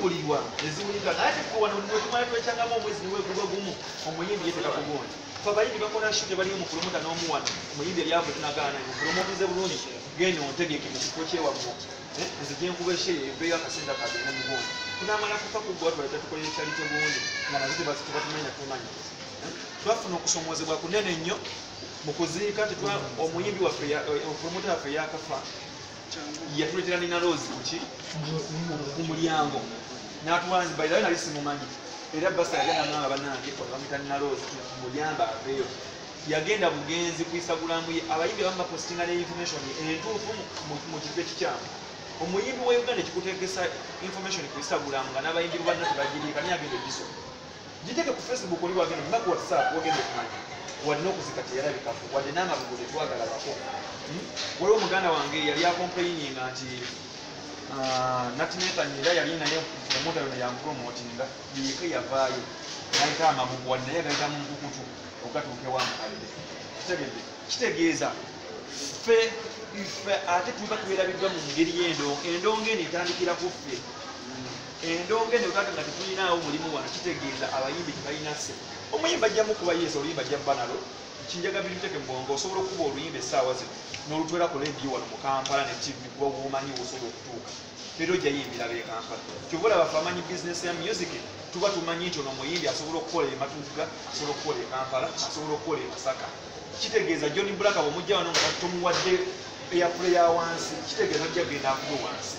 ziwulirwa eziwulirwa naye tekuwana wetumala twekyangamu omwezi niwegulwa gumu. Omuyimbi ye tekakugonda fe abayimbi bakola shute baliyo mu kulumuta n'omuwano omuyimbi eryava tunagaana mukulomotize bulungi. Genda ontegeke mu kifo kyewagwo nze gyenkuba esheeyo ebeeyo akasente akagenda mugonda tunamala kufa kuggwa twaleta tukolera ekyalite bundi nga nazo tebatumenya tumanya twafuna okusomozebwa kunene nnyo mu kuziika omuyimbi waffe promota waffe yakafa yatuletera nina loozi kuki ku mulyango. Natuwanzibairayo nali simumanyi. Era basa yagenda ngamba banange bamita nina loozi muyamba aveeyo. Yagenda bugenzi ku instagram ye abayimbi abamu bapostinga ne information entuufu mu kifo ekikyamu. Omuyimbi wa uganda ekikutegesa information ku instagram nga n'abayimbi banna tebagiriika naye agenda egisoma giteke ku facebook oli wagenda nga ku whatsapp wagenda okumanya wadde n'okuzika teyalabikaku wadde n'amabugo tetwagalabako waliwo omuganda wange yali akomplaininga nti natinethan era yali naye promota yona yamupromotinga yeka yavaayo. Nayita amabugo wadde naye agayita mu nkukutu okatuukewamukalire kitegedde? Kitegeeza. Ffe ffe ate tuba twerabiddwa mu ngeri y'endongo. Endongo eno etandikira ku ffe endongo eno kati nga tetulinaawo mulimu wano kitegeeza abayimbi tebalina sse omuyimba ajjamu kuba yeesa oluyimba ajja bba nalo kinjaga binteke mubongo osobola okuba oluyimba essaawa zino n'olutwera ku leediyo wano mu kampala ne tv kuba womanyi wosobola okutuuka. Leero ojja yimbira be kampala. Kyova olaba fe amanyi bizinesi ya music tuba tumanyi nti ono muyimbi asobola okukola ematuuga asobola okukola ekampala asobola okukola emasaka kitegeeza john black bwemujja wano nga tomuwadde eyapule ya wansi kitegeeza ojja genda akube wansi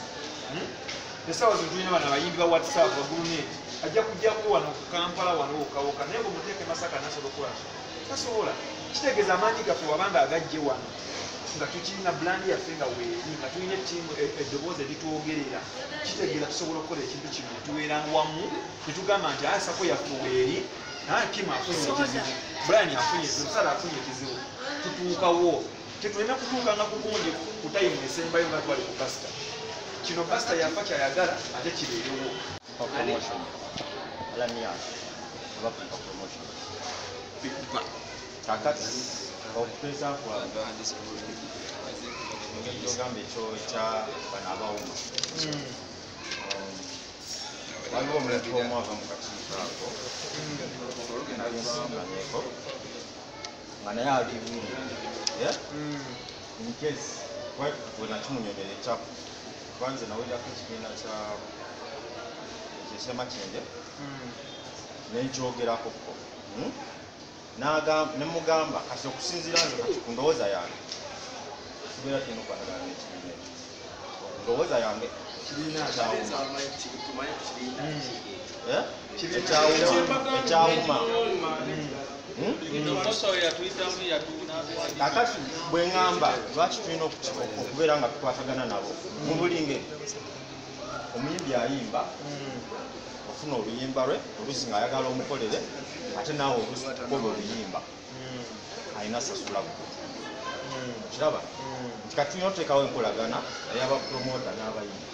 esaawa zino tulina bano abayimbi ba whatsapp bagulunet ajja kujjaku wano ku kampala wano wokawoka naye bwemuteeke masaka nasobola tasobola. Kitegeeza amaanyi gaffe wabanga agajje wano nga tukirina brand yaffe nga weeri nga tulina ettiimu eddoboozi eritwogerera. Kitegeeza tusobola okukola ekintu kino tubeera wamu tetugamba nti aya sako yaffe weeri. Kim afunye ekizibu? Brian afunye musala afunye ekizibu? Tutuukawo tetulina kutuukanga kugundi ku tayimu esembayo nga twali ku kasita kino kasita yafa kyayagala ate kibeerewo kakati. Okuteesa gyogamba ekyo kya bano abawuma waliwo omuntu omu ava mu kakiiko ako. Nalinsinganyeko nga naye ali incase wenakimunyonyera ekyaku kwanze nawulirako ekibiina kya ekyesemakyenje nenkyogerakoko nemugamba kati okusinzira nze kati ku ndowooza yange. Kibeera kirina okwatagana nekibiina ekyo ndowooza yange. Ekyawuma kakati bweŋŋamba lwaki tulina okubeera nga tukwatagana nabo? Mu buli ngeri omuyimbi ayimba ofuna oluyimba lwe oluusi ngaayagala omukolere ate naawe oluusi kukola oluyimba. Alina sasulaku kiraba? Nti kati tulina otuteekawo enkolagana ey'abapromota n'abayimbi.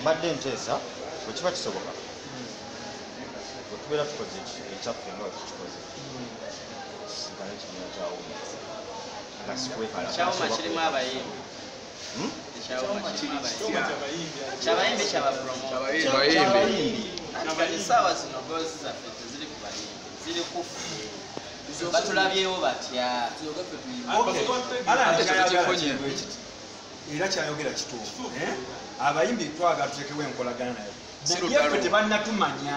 Mbadde nteesa bwekiba kisoboka bwetubeera tukoze ekyaffe nga tukikoze sigana ekibiina kyawuma nga sikwekala Ekyawuma kirimu abayimbi. Ekyawuma kirimu abayimbi. Kyabayimbi kyabapromote. Kati essaawa zino goozi zaffe teziri ku bayimbi, ziri ku ffe. Batulabyewo batya. era kyayogera kituufu abayimbi twagala tutekewo enkolagana naye. Nayeffe tebannatumanya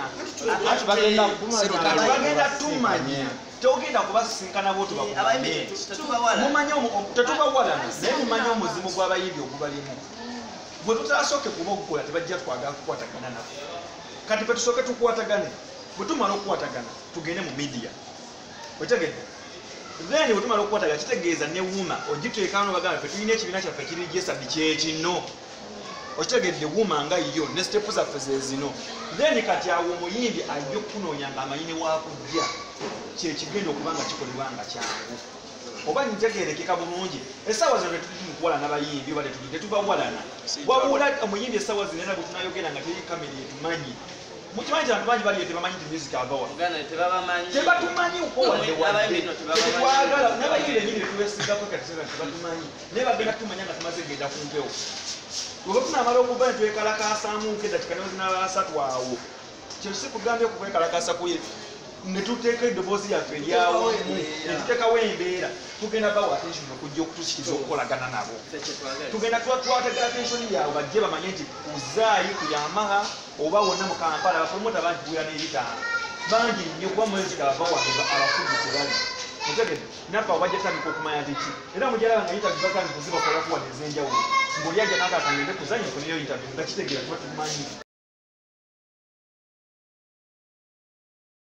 bagenda tumanya togenda kubasinkana bo Abayimbi tetubawala. tetubawalana naye mumanye omuzimu gw'abayimbi ogubalimu. Bwe tutasooke kuba okukola tebajja twagala kukwatagana nabo. Kati fe tusooke tukwatagane bwe tumala okukwatagana tugende mu midiya okitegedde then bwe tumala okukwatagana kitegeeza ne wuma ogiteekano bagamba fe tulina ekibiina kyaffe kirijesadi kyekino okitegedde wuma nga yo ne stepu zaffe zezino then kati awo omuyimbi ajja okukunoonya nga amanyine wakujja kyekigenda okuba nga kikolebwa nga kyangu oba ntegerekeka bulungi essaawa zino tetuli mukuwalana bayimbi oba tetuli tetubawalana wabula omuyimbi essaawa zino era bwe tunayogera nga teri kamera etumanyi. Mukimanyi nti abantu bangi bali tebamanyi nti music tebabamanyi. tebatumanyi twagala n'abayimbi enyini tetubesigako kati tebatumanyi naye bagenda tumanya nga tumaze genda ku mpewo bweba tunamala okuba netwekalakasamuko edakika nezinabasatu awo kyo si kugambye okukwekalakasa kuye netuteeka eddoboozi yaffe eryawamu netuteekawo embeera. tugenda bawa attention okujja okutusikiriza okukolagana nabo. Tugenda twategera attention yaabwe bajje bamanye nti kuzaayi ku yamaha oba wonna mu kampala abapromota bangi kuwera n'ebitaano bangi nnyo kuba mwezi abawage abafudde tebali mutegede naffe abo bajja tandika okumanya nti ki era mujalaba nga interview batandika kuzibakolako wadde ez'enjawulo ng'oli ajja n'akakangende kuzanyi nfuneyo interview. Nga kitegeera tuba tumanyi